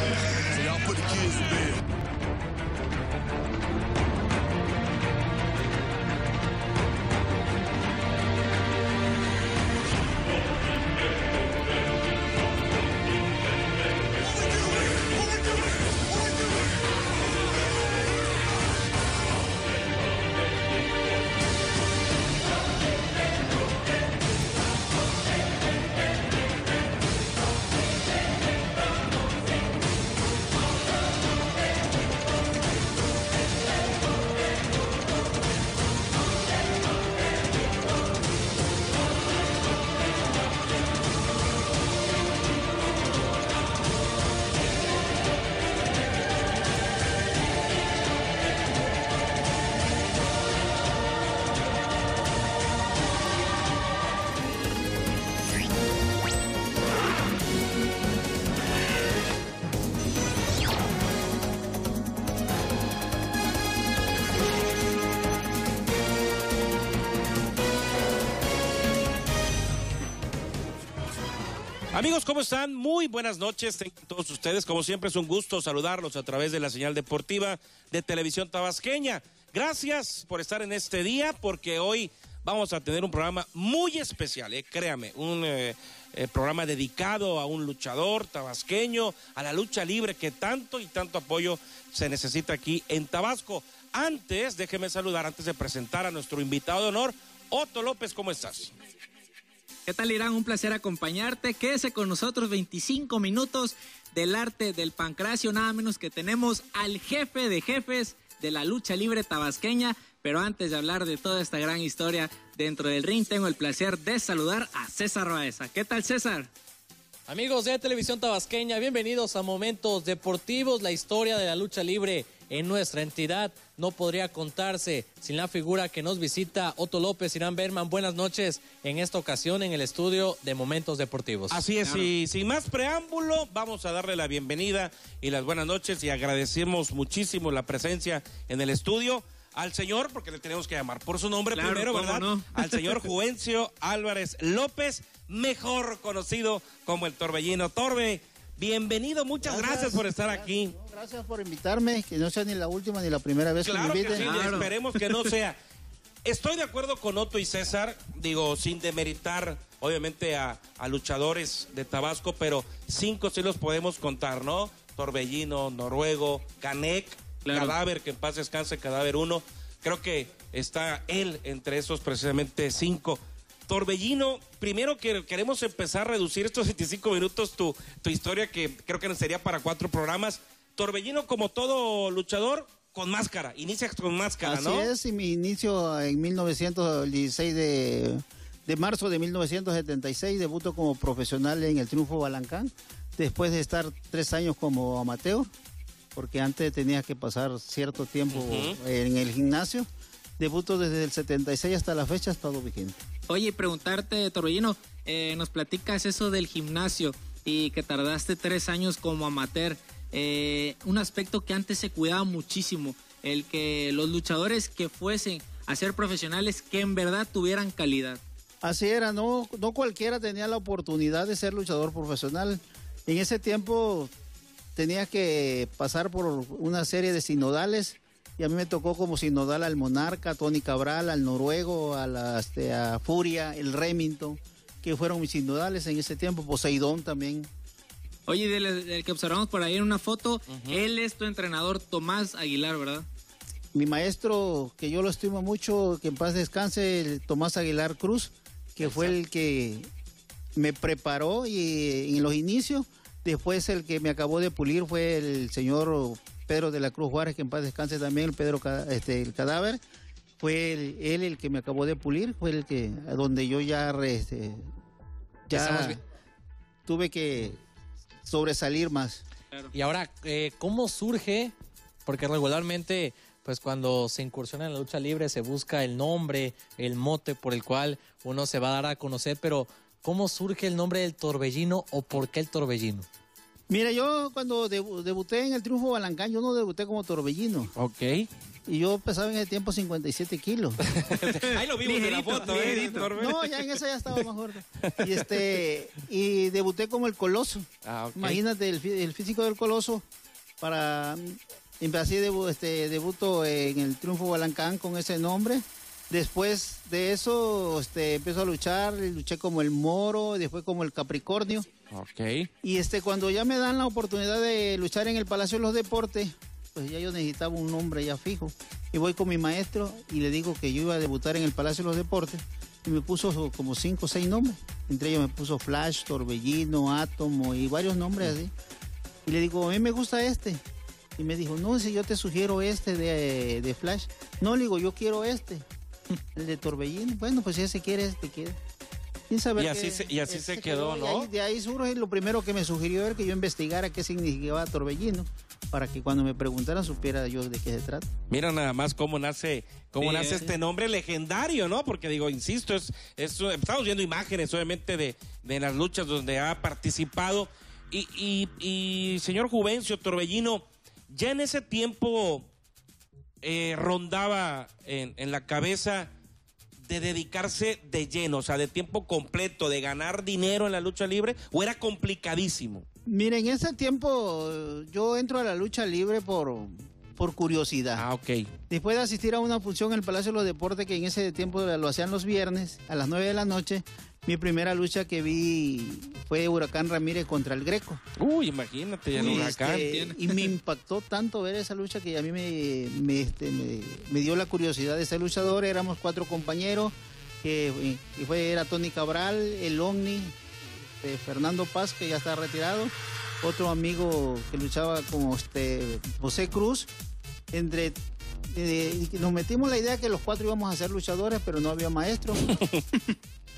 So y'all put the kids to bed. Amigos, ¿cómo están? Muy buenas noches tengan todos ustedes. Como siempre es un gusto saludarlos a través de la señal deportiva de Televisión Tabasqueña. Gracias por estar en este día porque hoy vamos a tener un programa muy especial, eh, créame, un eh, eh, programa dedicado a un luchador tabasqueño, a la lucha libre que tanto y tanto apoyo se necesita aquí en Tabasco. Antes, déjeme saludar, antes de presentar a nuestro invitado de honor, Otto López, ¿cómo estás? ¿Qué tal, Irán? Un placer acompañarte. Quédese con nosotros 25 minutos del arte del pancracio. Nada menos que tenemos al jefe de jefes de la lucha libre tabasqueña. Pero antes de hablar de toda esta gran historia dentro del ring, tengo el placer de saludar a César Baeza. ¿Qué tal, César? Amigos de Televisión Tabasqueña, bienvenidos a Momentos Deportivos. La historia de la lucha libre en nuestra entidad no podría contarse sin la figura que nos visita Otto López, Irán Berman. Buenas noches en esta ocasión en el estudio de Momentos Deportivos. Así es, y sin más preámbulo, vamos a darle la bienvenida y las buenas noches y agradecemos muchísimo la presencia en el estudio al señor, porque le tenemos que llamar por su nombre Claro, primero, ¿cómo ¿verdad? no? Al señor Juvencio Álvarez López, mejor conocido como el Torbellino. Torbe, bienvenido, muchas gracias, por estar aquí. No, gracias por invitarme, que no sea ni la última ni la primera vez Claro que que me sí, inviten. Claro. esperemos que no sea. Estoy de acuerdo con Otto y César, digo, sin demeritar, obviamente, a, a luchadores de Tabasco, pero cinco sí los podemos contar, ¿no? Torbellino, Noruego, Canek, Claro. Cadáver, que en paz descanse, Cadáver 1. Creo que está él entre esos precisamente cinco. Torbellino, primero que queremos empezar a reducir estos 25 minutos tu, tu historia, que creo que sería para cuatro programas. Torbellino, como todo luchador, con máscara, inicias con máscara, Así ¿no? es, y mi inicio en 1916 de, de marzo de 1976, debuto como profesional en el Triunfo Balancán, después de estar tres años como amateur, porque antes tenía que pasar cierto tiempo Ujú. en el gimnasio. Debuto desde el 76 hasta la fecha, ha estado vigente. Oye, preguntarte, Torbellino, eh, nos platicas eso del gimnasio y que tardaste tres años como amateur. Eh, un aspecto que antes se cuidaba muchísimo, el que los luchadores que fuesen a ser profesionales que en verdad tuvieran calidad. Así era, no, no cualquiera tenía la oportunidad de ser luchador profesional. En ese tiempo tenía que pasar por una serie de sinodales y a mí me tocó como sinodal al Monarca, a Tony Cabral, al Noruego, a, la, este, a Furia, el Remington, que fueron mis sinodales en ese tiempo, Poseidón también. Oye, del, del que observamos por ahí en una foto, él es tu entrenador Tomás Aguilar, ¿verdad? Mi maestro, que yo lo estimo mucho, que en paz descanse, el Tomás Aguilar Cruz, que fue el que me preparó y en los inicios. Después el que me acabó de pulir fue el señor Pedro de la Cruz Juárez, que en paz descanse también, el Pedro este, el cadáver. Fue él el que me acabó de pulir, fue el que donde yo ya este, ya tuve que sobresalir más. Y ahora, eh, ¿cómo surge? Porque regularmente, pues cuando se incursiona en la lucha libre se busca el nombre, el mote por el cual uno se va a dar a conocer, pero ¿cómo surge el nombre del torbellino o por qué el torbellino? Mira, yo cuando debu- debuté en el Triunfo Balancán, yo no debuté como torbellino. Ok. Y yo pesaba en ese tiempo 57 kilos. Ahí lo vimos en la foto, ¿eh? ligerito. No, ya en eso ya estaba más gordo. Y, este, y debuté como el Coloso. Ah, ok. Imagínate el, el físico del Coloso para mm, así debu- este, debuto en el Triunfo Balancán con ese nombre. Después de eso este, empiezo a luchar, luché como el Moro, después como el Capricornio. Ok. Y este, cuando ya me dan la oportunidad de luchar en el Palacio de los Deportes, pues ya yo necesitaba un nombre ya fijo. Y voy con mi maestro y le digo que yo iba a debutar en el Palacio de los Deportes. Y me puso como cinco o seis nombres. Entre ellos me puso Flash, Torbellino, Átomo y varios nombres así. Y le digo, a mí me gusta este. Y me dijo, no, si yo te sugiero este de, de Flash. No, le digo, yo quiero este. El de Torbellino. Bueno, pues si ese quiere, este quiere. Sin saber Y así que- se- y así eh, se quedó, ¿no? ahí- de ahí surge lo primero que me sugirió él que yo investigara qué significaba Torbellino. Para que cuando me preguntaran supiera yo de qué se trata. Mira nada más cómo nace, cómo Sí, nace sí. este nombre legendario, ¿no? Porque digo, insisto, es, es estamos viendo imágenes, obviamente, de, de las luchas donde ha participado. Y, y, y, señor Juvencio Torbellino, ya en ese tiempo eh, rondaba en, en la cabeza de dedicarse de lleno, o sea, de tiempo completo, de ganar dinero en la lucha libre, o era complicadísimo. Miren, en ese tiempo yo entro a la lucha libre por, por curiosidad. Ah, ok. Después de asistir a una función en el Palacio de los Deportes, que en ese tiempo lo hacían los viernes a las 9 de la noche, mi primera lucha que vi fue Huracán Ramírez contra el Greco. Uy, imagínate, el Uy, huracán. este, y me impactó tanto ver esa lucha que a mí me, me, este, me- me dio la curiosidad de ser luchador. Éramos cuatro compañeros, que, que fue, era Tony Cabral, el Omni, este, Fernando Paz, que ya está retirado, otro amigo que luchaba como este, José Cruz. Entre, eh, nos metimos la idea que los cuatro íbamos a ser luchadores, pero no había maestro.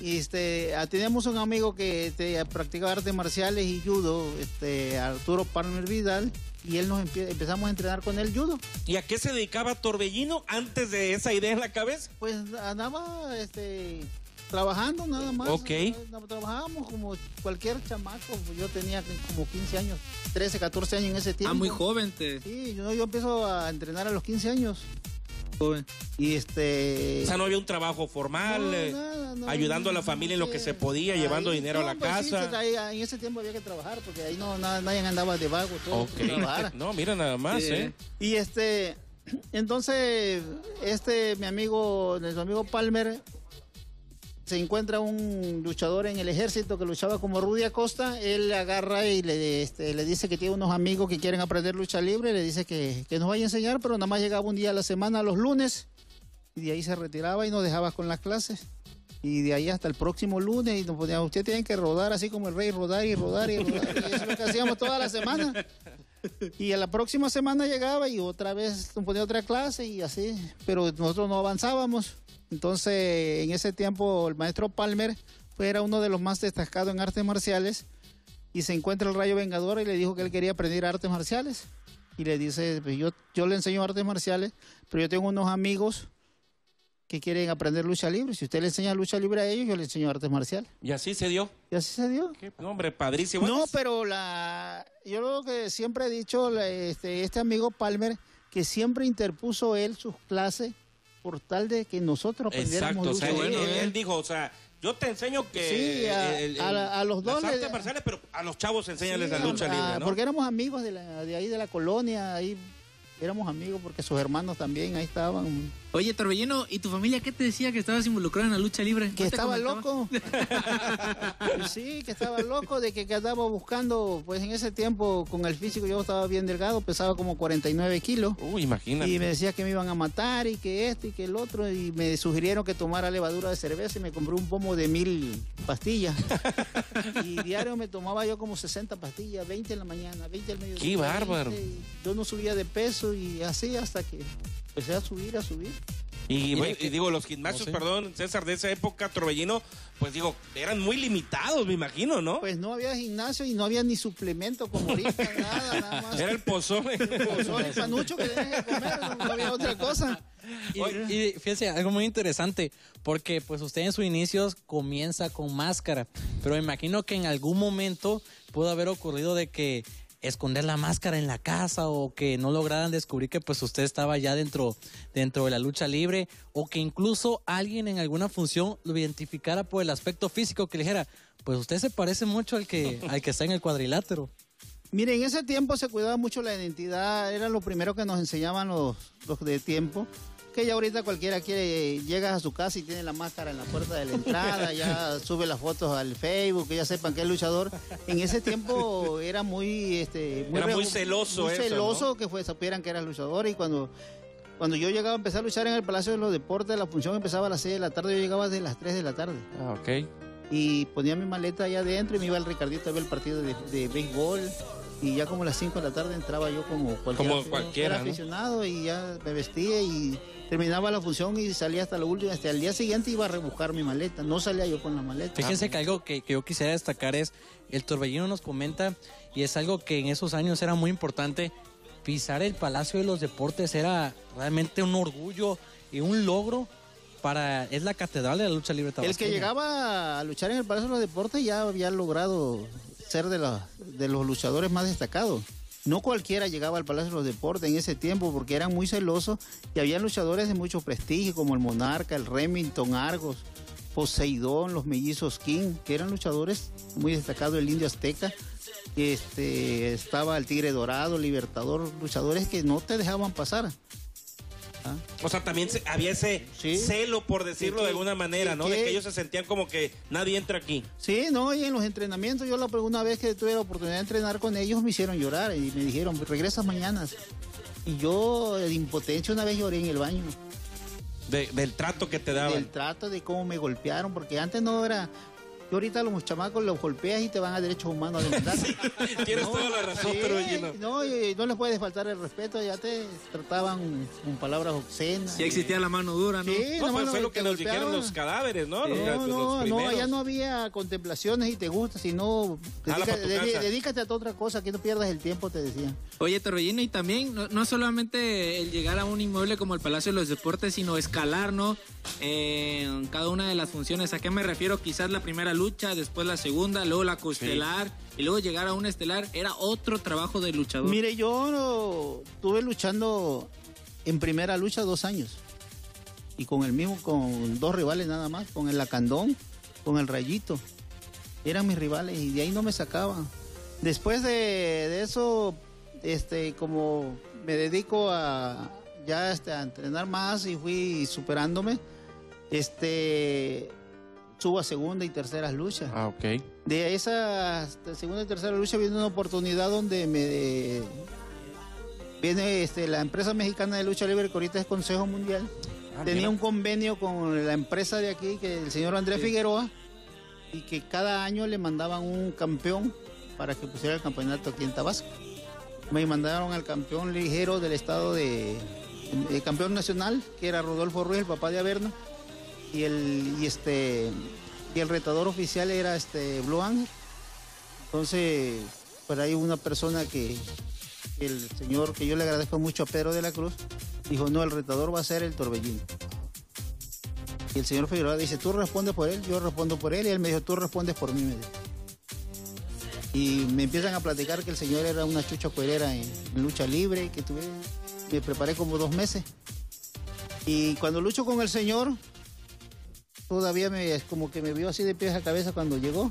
Y este, ah, teníamos un amigo que este, practicaba artes marciales y judo, este, Arturo Palmer Vidal, y él nos empezamos a entrenar con él judo. ¿Y a qué se dedicaba Torbellino antes de esa idea en la cabeza? Pues andaba este, trabajando nada más. Ok. No, Trabajábamos como cualquier chamaco. Yo tenía como 15 años, 13, 14 años en ese tiempo. Ah, muy joven, te. Sí, yo, yo empiezo a entrenar a los 15 años. Joven. Y este... O sea, no había un trabajo formal, No, eh, nada, no, ayudando a la familia en lo que se podía, llevando dinero a la pues casa. pues ahí- en ese tiempo había que trabajar porque ahí no nada- nadie andaba de vago todo. No, mira nada más, Sí. ¿eh? Y este entonces este mi amigo nuestro amigo Palmer se encuentra un luchador en el ejército que luchaba como Rudy Acosta, él agarra y le, este, le dice que tiene unos amigos que quieren aprender lucha libre, le dice que, que nos vaya a enseñar, pero nada más llegaba un día a la semana, los lunes, y de ahí se retiraba y nos dejaba con las clases. Y de ahí hasta el próximo lunes y nos ponía, usted tiene que rodar así como el rey, rodar y rodar y rodar. Eso es lo que hacíamos toda la semana. Y a la próxima semana llegaba y otra vez ponía otra clase y así, pero nosotros no avanzábamos. Entonces, en ese tiempo, el maestro Palmer era uno de los más destacados en artes marciales y se encuentra el Rayo Vengador y le dijo que él quería aprender artes marciales. Y le dice, pues yo, yo le enseño artes marciales, pero yo tengo unos amigos que quieren aprender lucha libre. Si usted le enseña lucha libre a ellos, yo le enseño artes marciales. Y así se dio. Y así se dio. Qué nombre padrísimo. No, pero la, yo lo que siempre he dicho, este, este amigo Palmer, que siempre interpuso él sus clases por tal de que nosotros aprendiéramos Exacto, o lucha sea, él, libre. él- él dijo, o sea, yo te enseño que Sí, a- a la- a los dos las artes marciales, pero a los chavos enséñales Sí, la lucha libre, ¿no? Porque éramos amigos de, la- de ahí de la colonia, ahí éramos amigos porque sus hermanos también ahí estaban. Oye, Torbellino, ¿y tu familia qué te decía que estabas involucrado en la lucha libre? Que ¿No te estaba loco. Sí, que estaba loco de que, que andaba buscando, pues en ese tiempo con el físico yo estaba bien delgado, pesaba como 49 kilos. Uy, imagínate. Y me decía que me iban a matar y que esto y que el otro. Y me sugirieron que tomara levadura de cerveza y me compré un pomo de mil pastillas. y diario me tomaba yo como 60 pastillas, 20 en la mañana, 20 al mediodía. ¡Qué bárbaro! 20, y yo no subía de peso y así hasta que empecé a subir, a subir. Y, bueno, digo, los gimnasios, no sé. perdón, César, de esa época, Torbellino, pues digo, eran muy limitados, me imagino, ¿no? Pues no había gimnasio y no había ni suplemento como ahorita, nada, nada más. Era el pozole. pozole y panucho que tenías que comer, no, no había otra cosa. Y, y fíjense, algo muy interesante, porque pues usted en sus inicios comienza con máscara, pero me imagino que en algún momento pudo haber ocurrido de que esconder la máscara en la casa o que no lograran descubrir que pues usted estaba ya dentro, dentro de la lucha libre o que incluso alguien en alguna función lo identificara por el aspecto físico que le dijera, pues usted se parece mucho al que, al que está en el cuadrilátero. Mire, en ese tiempo se cuidaba mucho la identidad, era lo primero que nos enseñaban los, los de tiempo. Que ya ahorita cualquiera quiere, llegas a su casa y tiene la máscara en la puerta de la entrada, ya sube las fotos al Facebook, que ya sepan que es luchador. En ese tiempo era muy, este, Era muy celoso muy eso, celoso ¿no? que fue, supieran que era luchador y cuando, cuando yo llegaba a empezar a luchar en el Palacio de los Deportes, la función empezaba a las 6 de la tarde, yo llegaba desde las 3 de la tarde Ah, ok. y ponía mi maleta allá adentro y me iba al Ricardito a ver el partido de, de béisbol. Y ya como a las 5 de la tarde entraba yo como cualquier Como cualquiera, era ¿no? aficionado y ya me vestía y terminaba la función y salía hasta lo último. Hasta el día siguiente iba a rebuscar mi maleta. No salía yo con la maleta. Fíjense que algo que, que yo quisiera destacar es, el torbellino nos comenta, y es algo que en esos años era muy importante, pisar el Palacio de los Deportes era realmente un orgullo y un logro para, es la catedral de la lucha libre El que tabasqueña. llegaba a luchar en el Palacio de los Deportes ya había logrado ser de, de los luchadores más destacados. No cualquiera llegaba al Palacio de los Deportes en ese tiempo porque eran muy celosos y había luchadores de mucho prestigio como el Monarca, el Remington, Argos, Poseidón, los mellizos King, que eran luchadores muy destacados, el Indio Azteca. Este, estaba el Tigre Dorado, Libertador, luchadores que no te dejaban pasar. ¿Ah? O sea, también se- había ese Sí. celo, por decirlo de alguna manera, ¿no? De que- que ellos se sentían como que nadie entra aquí. Sí, no, y en los entrenamientos, yo la una vez que tuve la oportunidad de entrenar con ellos, me hicieron llorar y me dijeron, regresas mañana. Y yo, de impotencia, una vez lloré en el baño. De- del trato que te daban. Del trato de cómo me golpearon, porque antes no era. Yo ahorita a los chamacos los golpeas y te van a derechos humanos a demandar. Tienes toda la razón, Sí, Torbellino. No, y no les puedes faltar el respeto, ya te trataban con palabras obscenas. Sí existía la mano dura, ¿no? Sí, No, fue, fue no- lo que nos dijeron los cadáveres, ¿no? Los, No, los no, no, allá no había contemplaciones y te gusta, sino dedica- dedícate a toda otra cosa, que no pierdas el tiempo, te decían. Oye, Torbellino, y también no, no solamente el llegar a un inmueble como el Palacio de los Deportes, sino escalar, ¿no? En cada una de las funciones. ¿A qué me refiero? Quizás la primera lucha, después la segunda, luego la coestelar, y luego llegar a un estelar. Era otro trabajo de luchador. Mire, yo estuve luchando en primera lucha dos años. Y con el mismo, con dos rivales nada más, con el Lacandón, con el Rayito. Eran mis rivales y de ahí no me sacaban. Después de, de eso, este, como me dedico a ya este, a entrenar más y fui superándome, este, subo a segunda y terceras luchas. Ah, ok. De esa segunda y tercera lucha viene una oportunidad donde me viene este, la empresa mexicana de lucha libre que ahorita es Consejo Mundial. Ah, Tenía mira. un convenio con la empresa de aquí, que el señor Andrés Figueroa, y que cada año le mandaban un campeón para que pusiera el campeonato aquí en Tabasco. Me mandaron al campeón ligero del estado de, el campeón nacional, que era Rodolfo Ruiz, el papá de Averno, y el y este y el retador oficial era este Blue Angel. Entonces, por ahí una persona que el señor, que yo le agradezco mucho a Pedro de la Cruz, dijo, no, el retador va a ser el torbellino. Y el señor Figueroa dice, tú respondes por él, yo respondo por él, y él me dijo, tú respondes por mí. me dijo. Y me empiezan a platicar que el señor era una chucha cuerera en, lucha libre, que tuve, me preparé como dos meses. Y cuando lucho con el señor, todavía me, como que me vio así de pies a cabeza cuando llegó.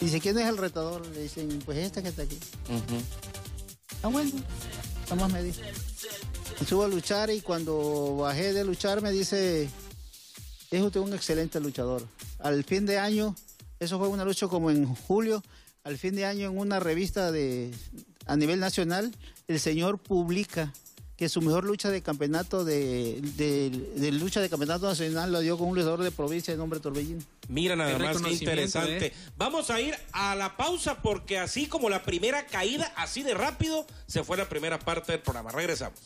Dice, ¿quién es el retador? Le dicen, pues esta que está aquí. Ujú. Ah, bueno, nada más me. Y Subo a luchar y cuando bajé de luchar me dice, es usted un excelente luchador. Al fin de año, eso fue una lucha como en julio, al fin de año en una revista de a nivel nacional, el señor publica que su mejor lucha de campeonato de, de- de lucha de campeonato nacional lo dio con un luchador de provincia de nombre Torbellino. Mira nada Qué más, qué interesante. ¿eh? Vamos a ir a la pausa porque así como la primera caída, así de rápido, se fue la primera parte del programa. Regresamos.